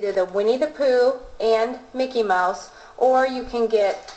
either the Winnie the Pooh and Mickey Mouse, or you can get